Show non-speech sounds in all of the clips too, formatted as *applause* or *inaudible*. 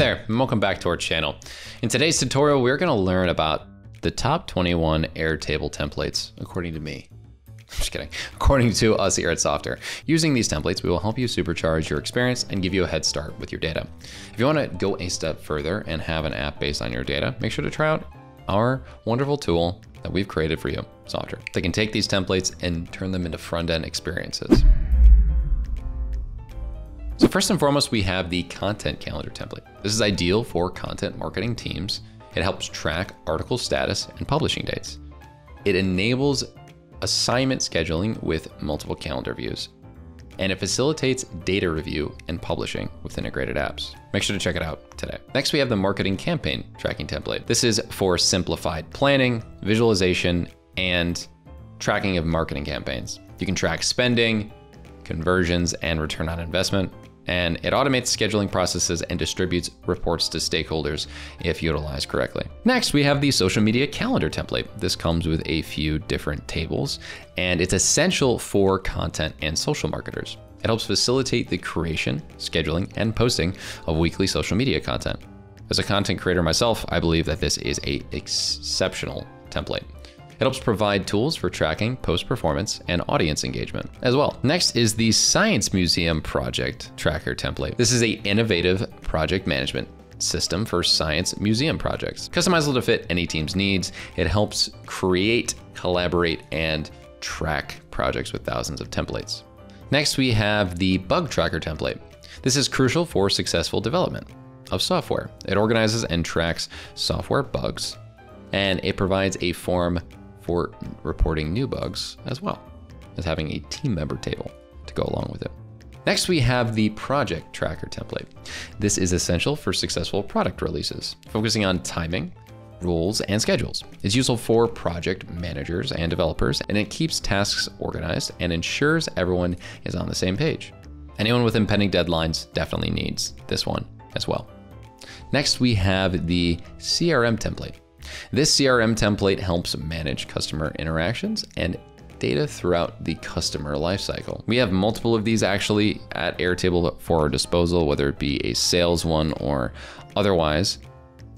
there, and welcome back to our channel. In today's tutorial, we're gonna learn about the top 21 Airtable templates, according to me. *laughs* Just kidding. According to us here at Softr. Using these templates, we will help you supercharge your experience and give you a head start with your data. If you wanna go a step further and have an app based on your data, make sure to try out our wonderful tool that we've created for you, Softr. They can take these templates and turn them into front-end experiences. So first and foremost, we have the content calendar template. This is ideal for content marketing teams. It helps track article status and publishing dates. It enables assignment scheduling with multiple calendar views. And it facilitates data review and publishing with integrated apps. Make sure to check it out today. Next, we have the marketing campaign tracking template. This is for simplified planning, visualization, and tracking of marketing campaigns. You can track spending, conversions, and return on investment and it automates scheduling processes and distributes reports to stakeholders if utilized correctly. Next, we have the social media calendar template. This comes with a few different tables, and it's essential for content and social marketers. It helps facilitate the creation, scheduling, and posting of weekly social media content. As a content creator myself, I believe that this is a exceptional template. It helps provide tools for tracking post performance and audience engagement as well. Next is the Science Museum Project Tracker template. This is a innovative project management system for science museum projects. Customizable to fit any team's needs, it helps create, collaborate, and track projects with thousands of templates. Next, we have the Bug Tracker template. This is crucial for successful development of software. It organizes and tracks software bugs, and it provides a form for reporting new bugs as well as having a team member table to go along with it. Next, we have the project tracker template. This is essential for successful product releases, focusing on timing, rules, and schedules. It's useful for project managers and developers, and it keeps tasks organized and ensures everyone is on the same page. Anyone with impending deadlines definitely needs this one as well. Next, we have the CRM template. This CRM template helps manage customer interactions and data throughout the customer lifecycle. We have multiple of these actually at Airtable for our disposal, whether it be a sales one or otherwise.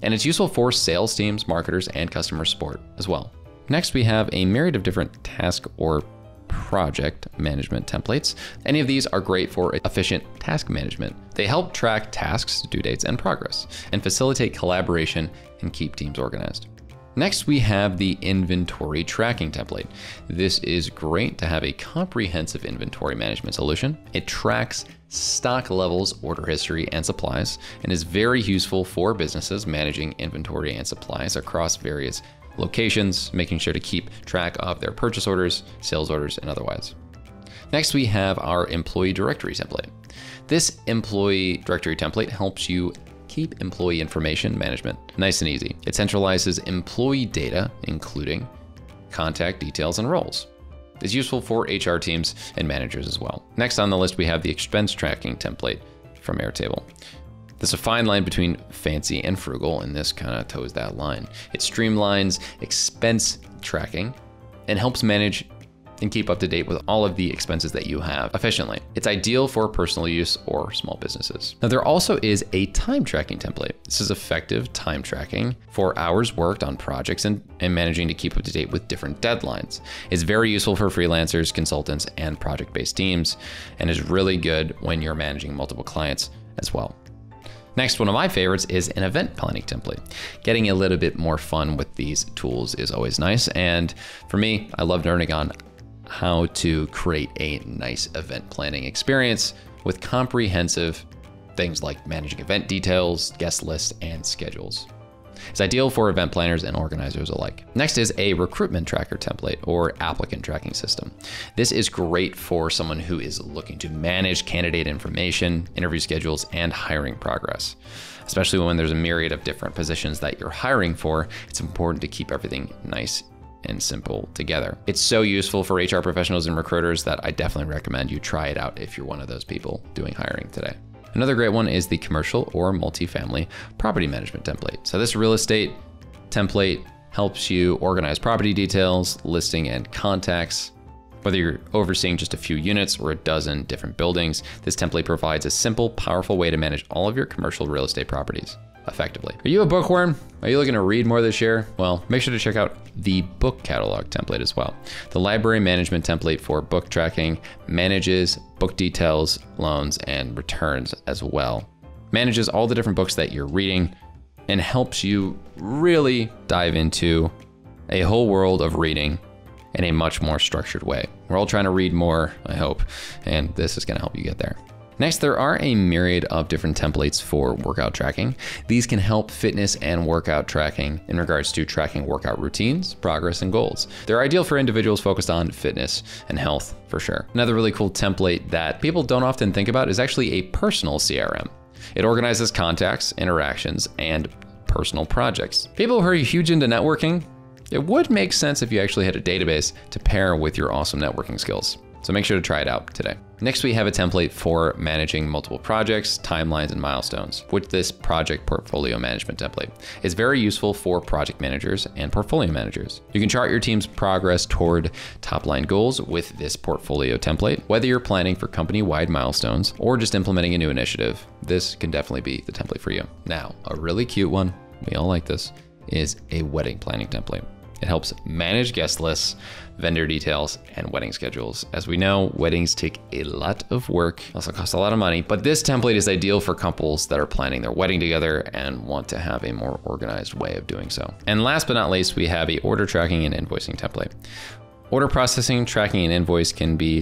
And it's useful for sales teams, marketers, and customer support as well. Next, we have a myriad of different task or project management templates. Any of these are great for efficient task management. They help track tasks, due dates, and progress, and facilitate collaboration and keep teams organized. Next, we have the inventory tracking template. This is great to have a comprehensive inventory management solution. It tracks stock levels, order history, and supplies, and is very useful for businesses managing inventory and supplies across various locations, making sure to keep track of their purchase orders, sales orders, and otherwise. Next, we have our employee directory template. This employee directory template helps you keep employee information management nice and easy. It centralizes employee data, including contact details and roles. It's useful for HR teams and managers as well. Next on the list, we have the expense tracking template from Airtable. There's a fine line between fancy and frugal, and this kind of toes that line. It streamlines expense tracking and helps manage and keep up to date with all of the expenses that you have efficiently. It's ideal for personal use or small businesses. Now, there also is a time tracking template. This is effective time tracking for hours worked on projects and, and managing to keep up to date with different deadlines. It's very useful for freelancers, consultants, and project based teams, and is really good when you're managing multiple clients as well. Next, one of my favorites is an event planning template. Getting a little bit more fun with these tools is always nice. And for me, I love learning on how to create a nice event planning experience with comprehensive things like managing event details, guest lists, and schedules. It's ideal for event planners and organizers alike. Next is a recruitment tracker template or applicant tracking system. This is great for someone who is looking to manage candidate information, interview schedules, and hiring progress. Especially when there's a myriad of different positions that you're hiring for, it's important to keep everything nice and simple together. It's so useful for HR professionals and recruiters that I definitely recommend you try it out if you're one of those people doing hiring today. Another great one is the commercial or multifamily property management template. So this real estate template helps you organize property details, listing and contacts, Whether you're overseeing just a few units or a dozen different buildings, this template provides a simple, powerful way to manage all of your commercial real estate properties effectively. Are you a bookworm? Are you looking to read more this year? Well, make sure to check out the book catalog template as well. The library management template for book tracking manages book details, loans, and returns as well. Manages all the different books that you're reading and helps you really dive into a whole world of reading in a much more structured way. We're all trying to read more, I hope, and this is gonna help you get there. Next, there are a myriad of different templates for workout tracking. These can help fitness and workout tracking in regards to tracking workout routines, progress, and goals. They're ideal for individuals focused on fitness and health for sure. Another really cool template that people don't often think about is actually a personal CRM. It organizes contacts, interactions, and personal projects. People who are huge into networking it would make sense if you actually had a database to pair with your awesome networking skills. So make sure to try it out today. Next, we have a template for managing multiple projects, timelines, and milestones, with this project portfolio management template. It's very useful for project managers and portfolio managers. You can chart your team's progress toward top line goals with this portfolio template. Whether you're planning for company wide milestones or just implementing a new initiative, this can definitely be the template for you. Now, a really cute one, we all like this, is a wedding planning template. It helps manage guest lists, vendor details, and wedding schedules. As we know, weddings take a lot of work, also cost a lot of money, but this template is ideal for couples that are planning their wedding together and want to have a more organized way of doing so. And last but not least, we have a order tracking and invoicing template. Order processing, tracking, and invoice can be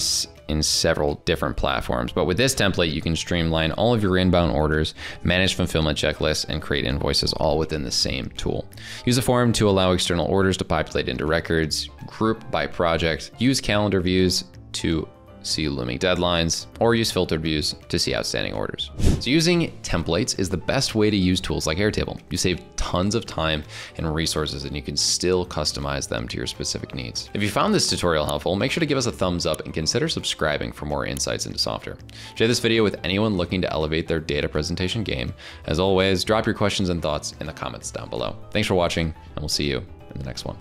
in several different platforms. But with this template, you can streamline all of your inbound orders, manage fulfillment checklists, and create invoices all within the same tool. Use a form to allow external orders to populate into records, group by project, use calendar views to see looming deadlines, or use filtered views to see outstanding orders. So using templates is the best way to use tools like Airtable. You save tons of time and resources and you can still customize them to your specific needs. If you found this tutorial helpful, make sure to give us a thumbs up and consider subscribing for more insights into software. Share this video with anyone looking to elevate their data presentation game. As always, drop your questions and thoughts in the comments down below. Thanks for watching and we'll see you in the next one.